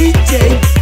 DJ.